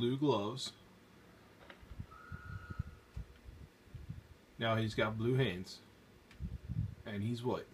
blue gloves. Now he's got blue hands. And he's white.